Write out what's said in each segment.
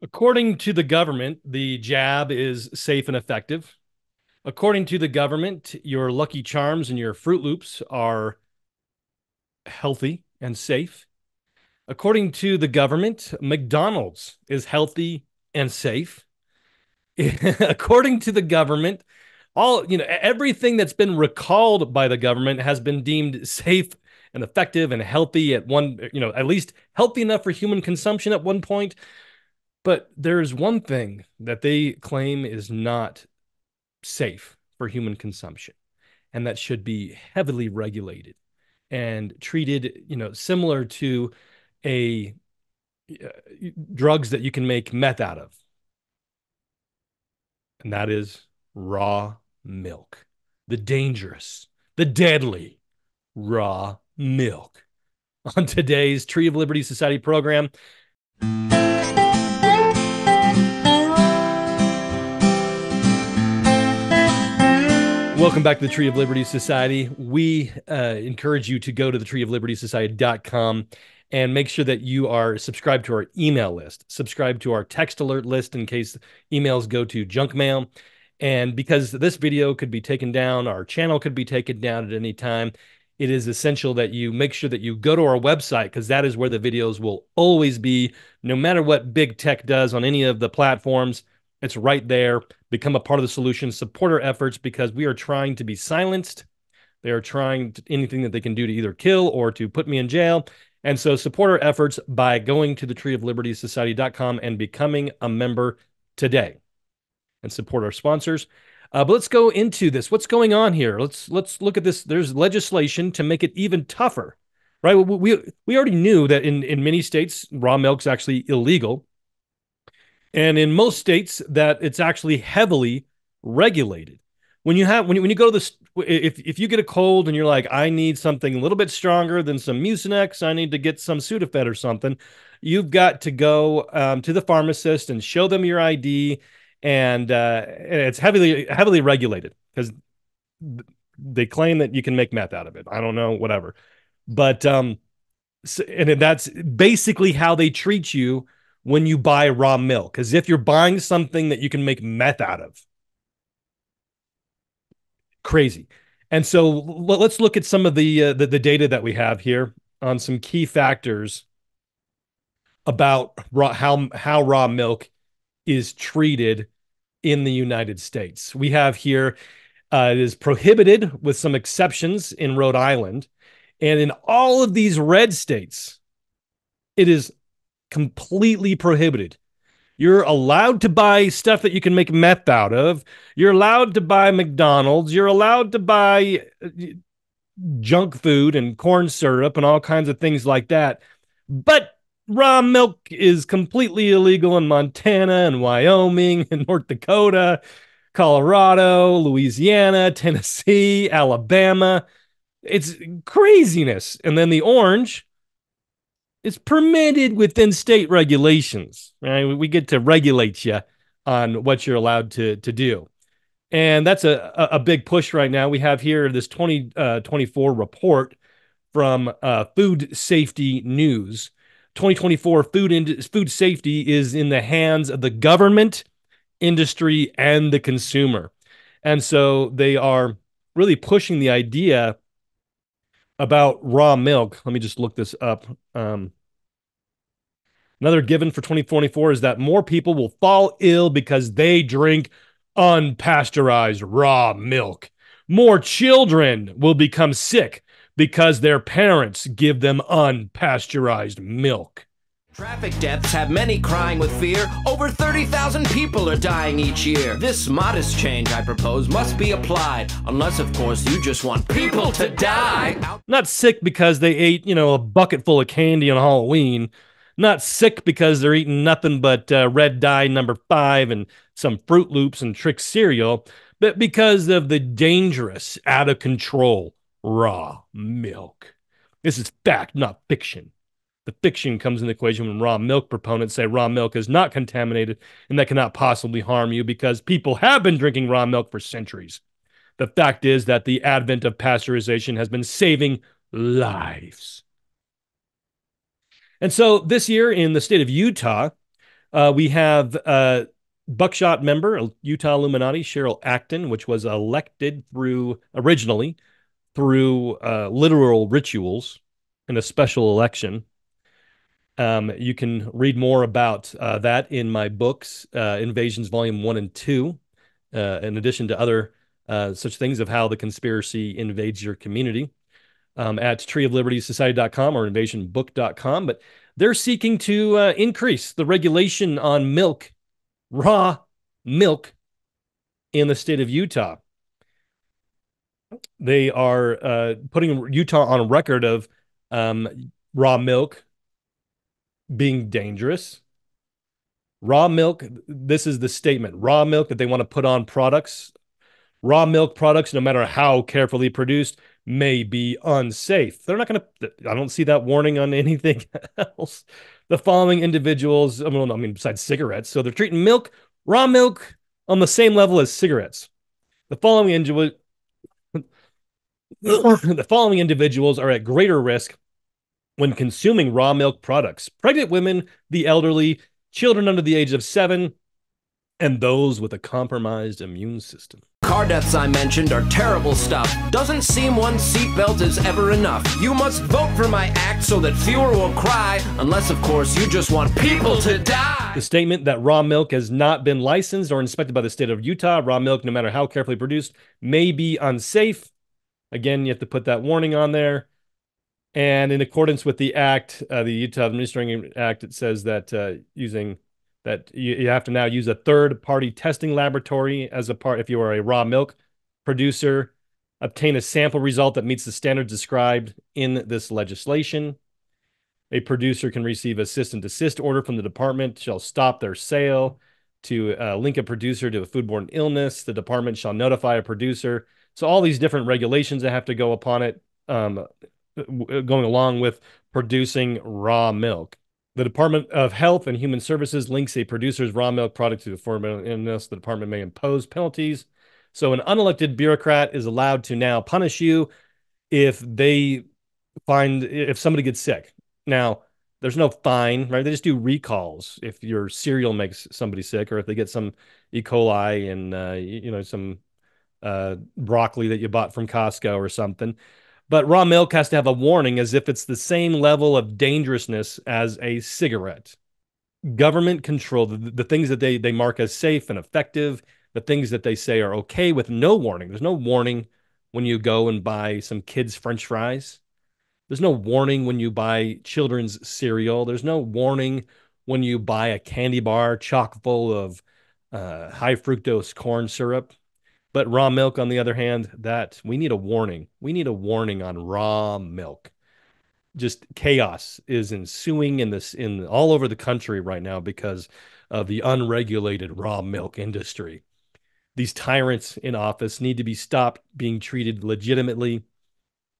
According to the government, the jab is safe and effective. According to the government, your Lucky Charms and your Froot Loops are healthy and safe. According to the government, McDonald's is healthy and safe. According to the government, all you know, everything that's been recalled by the government has been deemed safe and effective and healthy at one, you know, at least healthy enough for human consumption at one point. But there's one thing that they claim is not safe for human consumption, and that should be heavily regulated and treated, you know, similar to a uh, drugs that you can make meth out of. And that is raw milk. The dangerous, the deadly raw milk. On today's Tree of Liberty Society program, Welcome back to the Tree of Liberty Society. We uh, encourage you to go to the Tree of Liberty Society.com and make sure that you are subscribed to our email list, subscribe to our text alert list in case emails go to junk mail. And because this video could be taken down, our channel could be taken down at any time, it is essential that you make sure that you go to our website because that is where the videos will always be, no matter what big tech does on any of the platforms. It's right there. Become a part of the solution. Support our efforts because we are trying to be silenced. They are trying to, anything that they can do to either kill or to put me in jail. And so support our efforts by going to the Tree of Liberty Society.com and becoming a member today and support our sponsors. Uh, but let's go into this. What's going on here? Let's let's look at this. There's legislation to make it even tougher, right? We we already knew that in in many states raw milk's actually illegal, and in most states that it's actually heavily regulated. When you have when you, when you go to this, if if you get a cold and you're like I need something a little bit stronger than some Mucinex, I need to get some Sudafed or something, you've got to go um, to the pharmacist and show them your ID, and, uh, it's heavily heavily regulated because they claim that you can make meth out of it. I don't know, whatever, but um, and that's basically how they treat you when you buy raw milk, as if you're buying something that you can make meth out of. Crazy. And so let's look at some of the, uh, the, the data that we have here on some key factors about raw, how how raw milk is treated in the United States. We have here uh, it is prohibited with some exceptions in Rhode Island, and in all of these red states, it is completely prohibited. You're allowed to buy stuff that you can make meth out of. You're allowed to buy McDonald's. You're allowed to buy uh, junk food and corn syrup and all kinds of things like that. But raw milk is completely illegal in Montana and Wyoming and North Dakota, Colorado, Louisiana, Tennessee, Alabama. It's craziness. And then the orange is permitted within state regulations. Right? We get to regulate you on what you're allowed to to do. And that's a, a big push right now. We have here this 2024 uh, report from uh, Food Safety News. 2024 food in, food safety is in the hands of the government, industry, and the consumer. And so they are really pushing the idea about raw milk. Let me just look this up. Um, another given for 2024 is that more people will fall ill because they drink unpasteurized raw milk. More children will become sick because their parents give them unpasteurized milk. Traffic deaths have many crying with fear. Over 30,000 people are dying each year. This modest change I propose must be applied, unless, of course, you just want people to die. Not sick because they ate, you know, a bucket full of candy on Halloween. Not sick because they're eating nothing but uh, red dye number five and some Froot Loops and Trix cereal, but because of the dangerous, out of control raw milk. This is fact, not fiction. The fiction comes in the equation when raw milk proponents say raw milk is not contaminated and that cannot possibly harm you because people have been drinking raw milk for centuries. The fact is that the advent of pasteurization has been saving lives. And so this year in the state of Utah, Uh, we have uh, Buckshot member, Utah Illuminati, Cheryl Acton, which was elected through originally through uh, literal rituals in a special election. Um, you can read more about uh, that in my books, uh, Invasions Volume 1 and 2, uh, in addition to other uh, such things of how the conspiracy invades your community um, at treeoflibertysociety.com or invasionbook.com. But they're seeking to uh, increase the regulation on milk, raw milk in the state of Utah. They are uh, putting Utah on record of um, raw milk being dangerous. Raw milk, this is the statement raw milk that they want to put on products. Raw milk products, no matter how carefully produced, may be unsafe. They're not going to, I don't see that warning on anything else. The following individuals, I mean, I mean, besides cigarettes, so they're treating milk, raw milk, on the same level as cigarettes. The following individuals, the following individuals are at greater risk when consuming raw milk products pregnant women, the elderly, children under the age of seven, and those with a compromised immune system. Car deaths I mentioned are terrible stuff. Doesn't seem one seatbelt is ever enough. You must vote for my act so that fewer will cry, unless, of course, you just want people to die. The statement that raw milk has not been licensed or inspected by the state of Utah, raw milk, no matter how carefully produced, may be unsafe. Again, you have to put that warning on there. And in accordance with the act, uh, the Utah Administrative Act, it says that uh, using that you, you, have to now use a third party testing laboratory as a part if you are a raw milk producer, obtain a sample result that meets the standards described in this legislation. A producer can receive a cease and desist order from the department, shall stop their sale to uh, link a producer to a foodborne illness. The department shall notify a producer. So all these different regulations that have to go upon it. Um, going along with producing raw milk. The Department of Health and Human Services links a producer's raw milk product to the foodborne illness. The department may impose penalties. So an unelected bureaucrat is allowed to now punish you if they find if somebody gets sick. Now, there's no fine, right? They just do recalls if your cereal makes somebody sick or if they get some E. coli and uh, you know some uh, broccoli that you bought from Costco or something. But raw milk has to have a warning as if it's the same level of dangerousness as a cigarette. Government control, the, the things that they, they mark as safe and effective, the things that they say are okay with no warning. There's no warning when you go and buy some kids' french fries. There's no warning when you buy children's cereal. There's no warning when you buy a candy bar chock full of uh, high fructose corn syrup. But raw milk, on the other hand, that we need a warning. We need a warning on raw milk. Just chaos is ensuing in this in all over the country right now because of the unregulated raw milk industry. These tyrants in office need to be stopped being treated legitimately.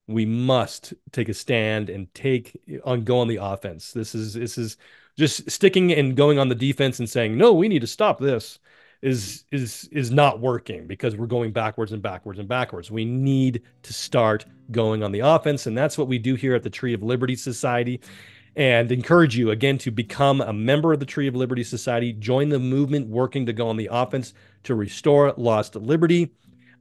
We must take a stand and take on go on the offense. This is this is just sticking and going on the defense and saying, no, we need to stop this is is is not working because we're going backwards and backwards and backwards. We need to start going on the offense, and that's what we do here at the Tree of Liberty Society. And encourage you again to become a member of the Tree of Liberty Society. Join the movement working to go on the offense to restore lost liberty,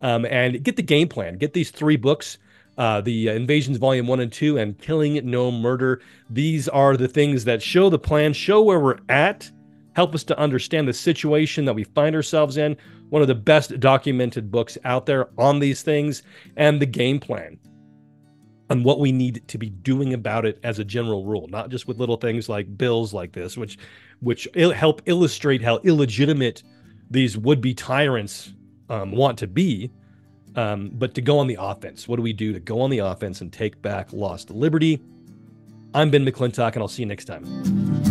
um, and get the game plan. Get these three books. Uh, the Invasions Volume 1 and 2 and Killing No Murder. These are the things that show the plan, show where we're at, help us to understand the situation that we find ourselves in. One of the best documented books out there on these things and the game plan on what we need to be doing about it as a general rule, not just with little things like bills like this, which which help illustrate how illegitimate these would-be tyrants um, want to be, um, but to go on the offense. What do we do to go on the offense and take back lost liberty? I'm Ben McClintock, and I'll see you next time.